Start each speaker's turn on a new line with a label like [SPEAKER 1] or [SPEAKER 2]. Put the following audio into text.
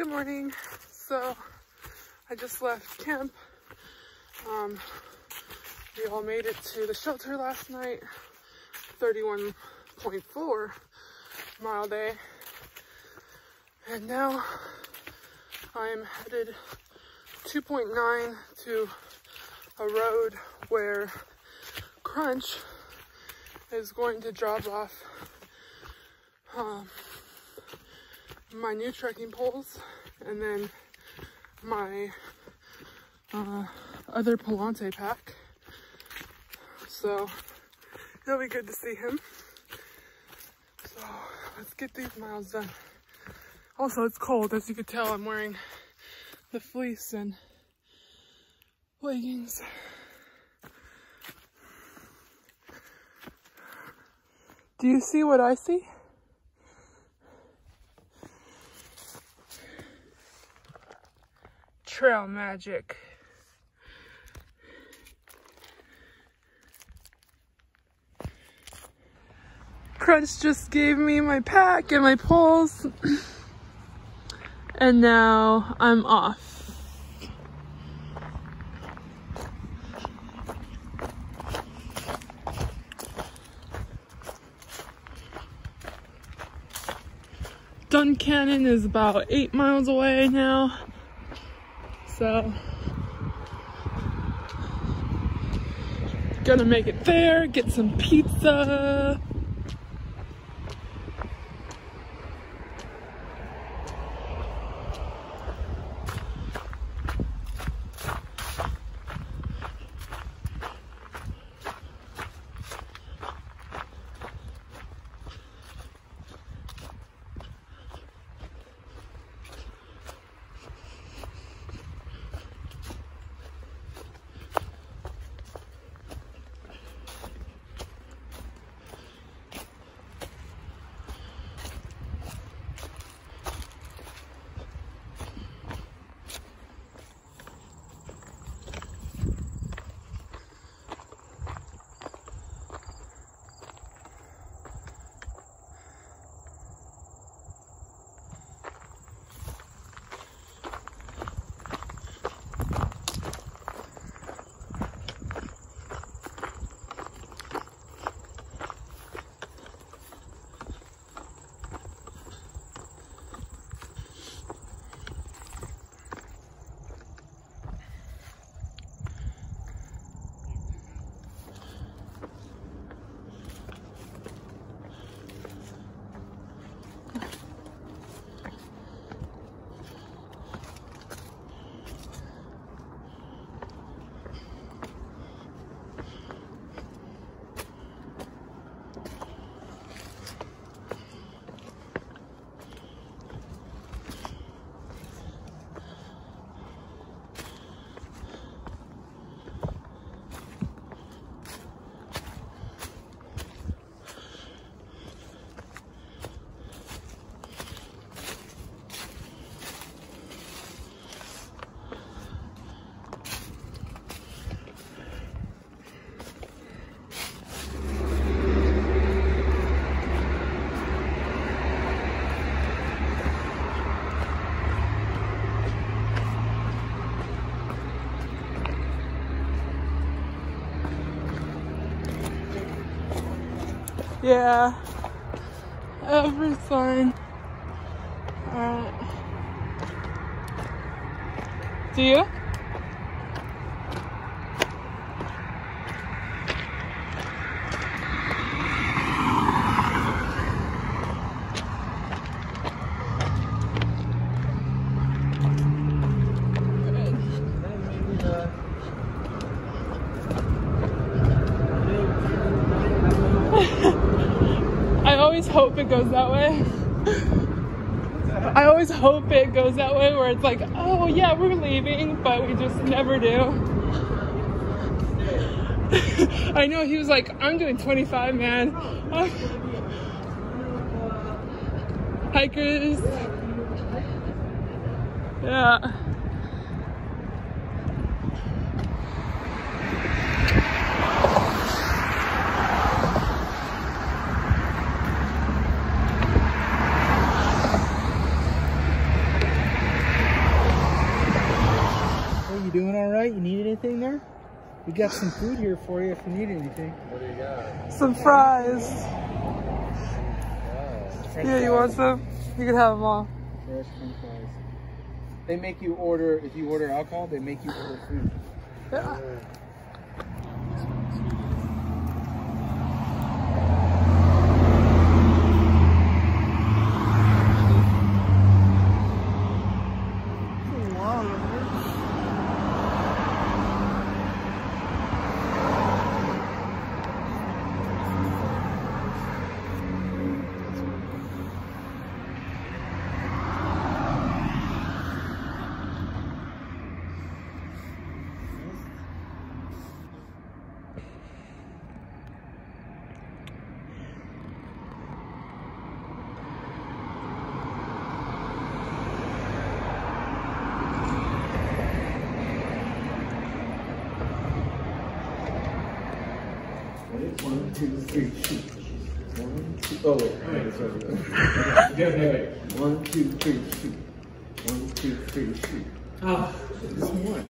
[SPEAKER 1] Good morning. So I just left camp. Um, we all made it to the shelter last night. 31.4 mile day. And now I'm headed 2.9 to a road where Crunch is going to drop off um, my new trekking poles and then my uh, other Palante pack. So it'll be good to see him. So let's get these miles done. Also, it's cold. As you can tell, I'm wearing the fleece and leggings. Do you see what I see? Trail magic. Crunch just gave me my pack and my poles. and now I'm off. Duncannon is about eight miles away now. So, gonna make it there, get some pizza. Yeah. Every sign. Alright. Do you? I always hope it goes that way. I always hope it goes that way where it's like, oh yeah, we're leaving, but we just never do. I know he was like, I'm doing 25, man. Hikers. Yeah.
[SPEAKER 2] We got some food here for you if you need anything.
[SPEAKER 3] What do you got?
[SPEAKER 1] Some fries.
[SPEAKER 2] French
[SPEAKER 1] Yeah, you want some? You can have them all.
[SPEAKER 2] Fresh French fries. They make you order, if you order alcohol, they make you order food.
[SPEAKER 1] Yeah.
[SPEAKER 2] One, two, three, shoot. One, two, oh wait, wait, sorry. Wait, wait, wait. One, two, three, shoot. One, two, three, shoot. Ah, this one.